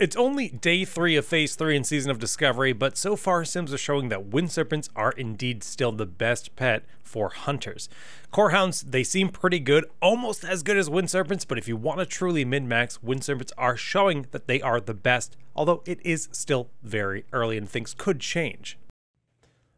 It's only day three of phase three in Season of Discovery, but so far sims are showing that wind serpents are indeed still the best pet for hunters. Corehounds, they seem pretty good, almost as good as wind serpents, but if you want to truly min-max, wind serpents are showing that they are the best, although it is still very early and things could change.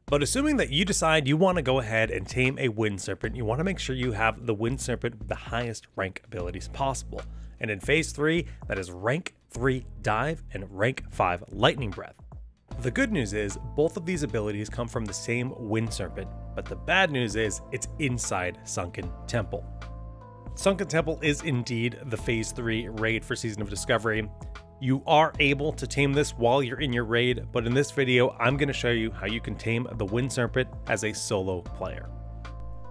But assuming that you decide you want to go ahead and tame a wind serpent, you want to make sure you have the wind serpent with the highest rank abilities possible. And in phase 3, that is rank 3 Dive and rank 5 Lightning Breath. The good news is both of these abilities come from the same Wind Serpent, but the bad news is it's inside Sunken Temple. Sunken Temple is indeed the phase 3 raid for Season of Discovery. You are able to tame this while you're in your raid, but in this video, I'm going to show you how you can tame the Wind Serpent as a solo player.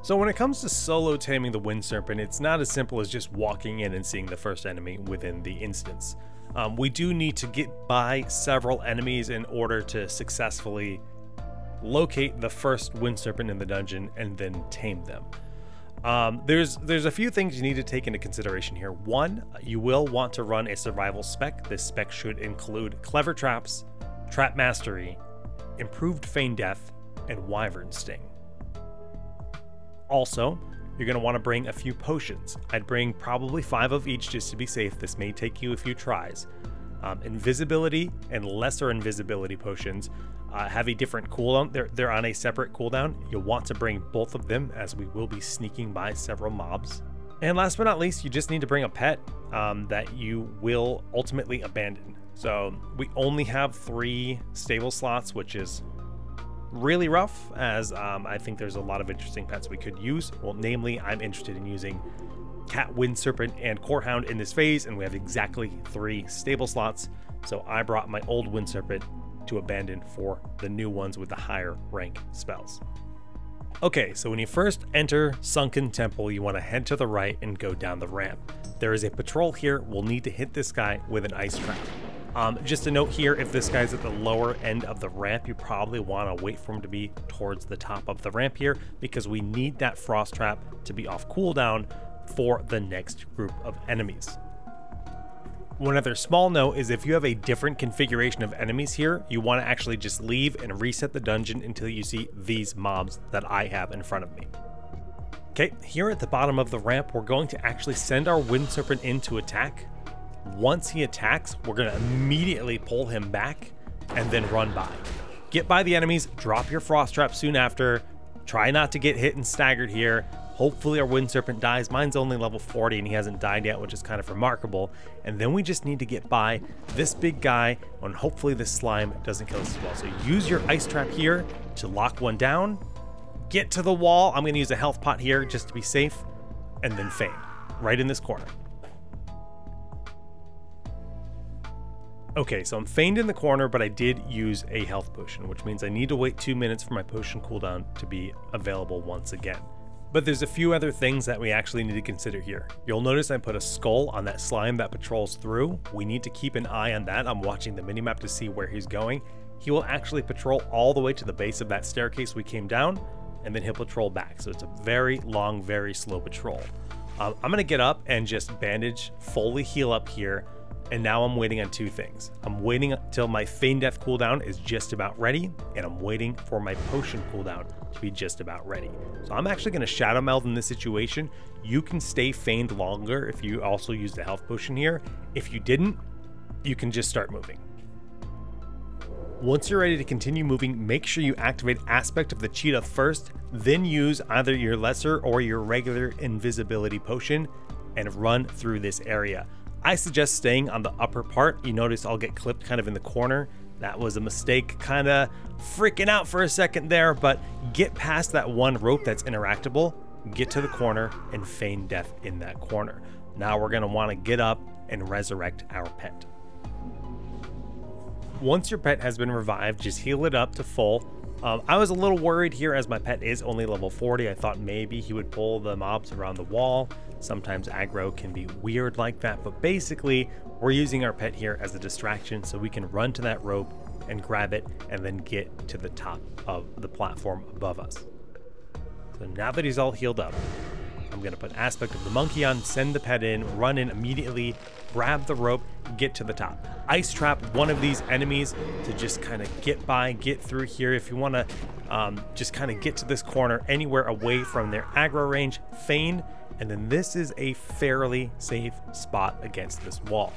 So when it comes to solo taming the Wind Serpent, it's not as simple as just walking in and seeing the first enemy within the instance. Um, we do need to get by several enemies in order to successfully locate the first Wind Serpent in the dungeon and then tame them. Um, there's there's a few things you need to take into consideration here. One, you will want to run a survival spec. This spec should include Clever Traps, Trap Mastery, Improved Feign Death, and Wyvern Sting. Also, you're going to want to bring a few potions. I'd bring probably five of each just to be safe. This may take you a few tries. Um, invisibility and lesser invisibility potions uh, have a different cooldown. They're, they're on a separate cooldown. You'll want to bring both of them as we will be sneaking by several mobs. And last but not least, you just need to bring a pet um, that you will ultimately abandon. So we only have three stable slots, which is really rough, as um, I think there's a lot of interesting pets we could use. Well, namely, I'm interested in using Cat, Wind Serpent, and Corehound in this phase, and we have exactly three stable slots. So I brought my old Wind Serpent to abandon for the new ones with the higher rank spells. Okay, so when you first enter Sunken Temple, you want to head to the right and go down the ramp. There is a patrol here. We'll need to hit this guy with an ice trap. Um, just a note here, if this guy's at the lower end of the ramp, you probably want to wait for him to be towards the top of the ramp here because we need that frost trap to be off cooldown for the next group of enemies. One other small note is if you have a different configuration of enemies here, you want to actually just leave and reset the dungeon until you see these mobs that I have in front of me. Okay, here at the bottom of the ramp, we're going to actually send our Wind Serpent in to attack. Once he attacks, we're going to immediately pull him back and then run by. Get by the enemies, drop your frost trap soon after. Try not to get hit and staggered here. Hopefully our wind serpent dies. Mine's only level 40 and he hasn't died yet, which is kind of remarkable. And then we just need to get by this big guy and hopefully this slime doesn't kill us as well. So use your ice trap here to lock one down. Get to the wall. I'm going to use a health pot here just to be safe. And then feign right in this corner. Okay, so I'm feigned in the corner, but I did use a health potion, which means I need to wait two minutes for my potion cooldown to be available once again. But there's a few other things that we actually need to consider here. You'll notice I put a skull on that slime that patrols through. We need to keep an eye on that. I'm watching the minimap to see where he's going. He will actually patrol all the way to the base of that staircase we came down, and then he'll patrol back. So it's a very long, very slow patrol. Um, I'm gonna get up and just bandage, fully heal up here, and now I'm waiting on two things. I'm waiting until my Feign Death cooldown is just about ready, and I'm waiting for my Potion cooldown to be just about ready. So I'm actually going to Shadow Meld in this situation. You can stay feigned longer if you also use the Health Potion here. If you didn't, you can just start moving. Once you're ready to continue moving, make sure you activate Aspect of the Cheetah first, then use either your Lesser or your regular Invisibility Potion and run through this area. I suggest staying on the upper part. You notice I'll get clipped kind of in the corner. That was a mistake, kind of freaking out for a second there, but get past that one rope that's interactable, get to the corner, and feign death in that corner. Now we're going to want to get up and resurrect our pet. Once your pet has been revived, just heal it up to full. Um, I was a little worried here as my pet is only level 40. I thought maybe he would pull the mobs around the wall. Sometimes aggro can be weird like that, but basically we're using our pet here as a distraction so we can run to that rope and grab it and then get to the top of the platform above us. So now that he's all healed up, I'm going to put aspect of the monkey on, send the pet in, run in immediately, grab the rope, get to the top. Ice trap one of these enemies to just kind of get by, get through here. If you want to um, just kind of get to this corner anywhere away from their aggro range, feign, and then this is a fairly safe spot against this wall.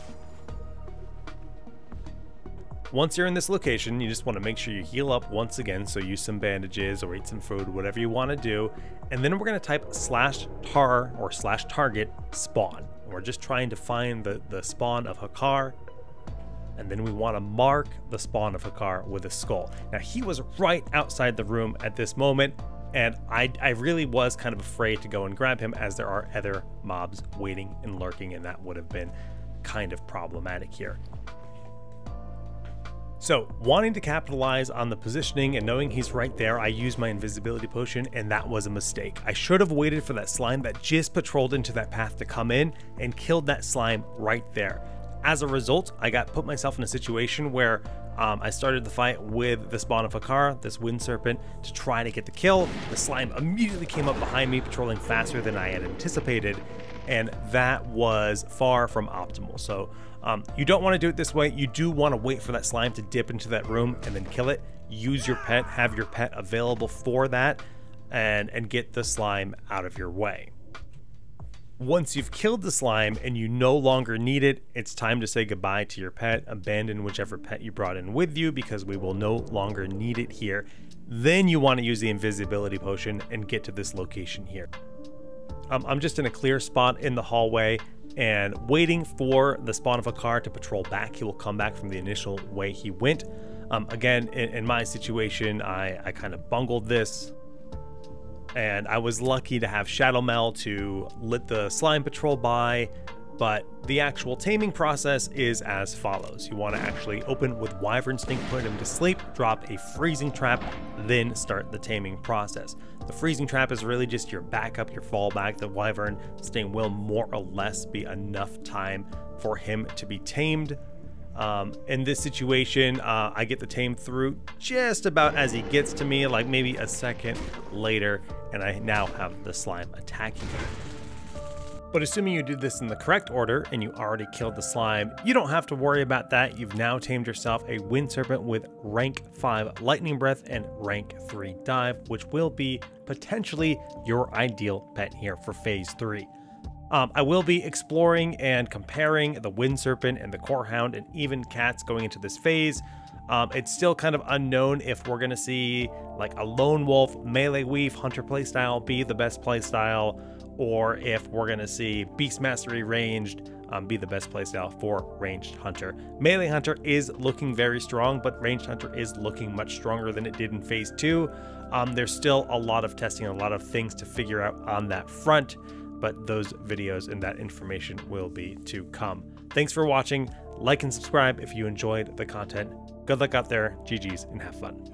Once you're in this location, you just want to make sure you heal up once again, so use some bandages or eat some food, whatever you want to do. And then we're going to type slash tar or slash target spawn. We're just trying to find the, the spawn of Hakkar. And then we want to mark the spawn of Hakkar with a skull. Now, he was right outside the room at this moment, and I, I really was kind of afraid to go and grab him as there are other mobs waiting and lurking, and that would have been kind of problematic here. So, wanting to capitalize on the positioning and knowing he's right there, I used my invisibility potion, and that was a mistake. I should have waited for that slime that just patrolled into that path to come in and killed that slime right there. As a result, I got put myself in a situation where um, I started the fight with the spawn of Hakkar, this wind serpent, to try to get the kill. The slime immediately came up behind me, patrolling faster than I had anticipated, and that was far from optimal. So um, you don't want to do it this way. You do want to wait for that slime to dip into that room and then kill it. Use your pet, have your pet available for that, and, and get the slime out of your way. Once you've killed the slime and you no longer need it, it's time to say goodbye to your pet, abandon whichever pet you brought in with you because we will no longer need it here. Then you want to use the invisibility potion and get to this location here. Um, I'm just in a clear spot in the hallway and waiting for the spawn of Hakkar to patrol back. He will come back from the initial way he went. Um, again, in, in, my situation, I, I kind of bungled this and I was lucky to have Shadow Meld to let the slime patrol by, but the actual taming process is as follows. You want to actually open with Wyvern Sting, put him to sleep, drop a freezing trap, then start the taming process. The freezing trap is really just your backup, your fallback. The Wyvern Sting will more or less be enough time for him to be tamed. Um, in this situation, uh, I get the tame through just about as he gets to me, like maybe a second later, and I now have the slime attacking me. But assuming you did this in the correct order and you already killed the slime, you don't have to worry about that. You've now tamed yourself a Wind Serpent with rank 5 Lightning Breath and rank 3 Dive, which will be potentially your ideal pet here for Phase 3. Um, I will be exploring and comparing the Wind Serpent and the Core Hound and even cats going into this phase. Um, it's still kind of unknown if we're going to see like a Lone Wolf, Melee Weave, Hunter playstyle be the best playstyle or if we're going to see Beast Mastery ranged um, be the best playstyle for Ranged Hunter. Melee Hunter is looking very strong, but Ranged Hunter is looking much stronger than it did in Phase 2. Um, there's still a lot of testing, a lot of things to figure out on that front, but those videos and that information will be to come. Thanks for watching. Like and subscribe if you enjoyed the content. Good luck out there, GG's, and have fun.